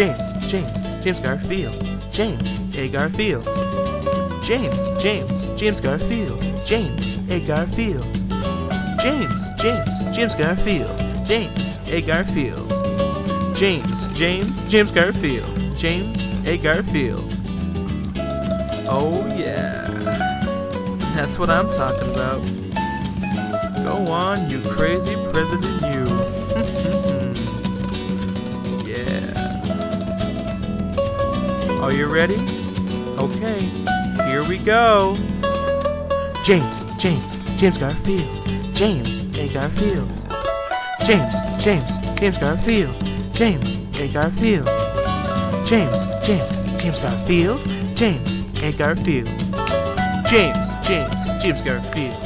James, James, James Garfield, James A. Garfield. James, James, James Garfield, James A. Garfield. James, James, James Garfield, James A. Garfield. James, James, James Garfield, James A. Garfield. Oh, yeah. That's what I'm talking about. Go on, you crazy president, Are you ready? Okay, here we go. James, James, James Garfield, James A. Garfield. James, James, James Garfield, James A. Garfield. James, James, James Garfield, James A. Garfield. James, James, James Garfield,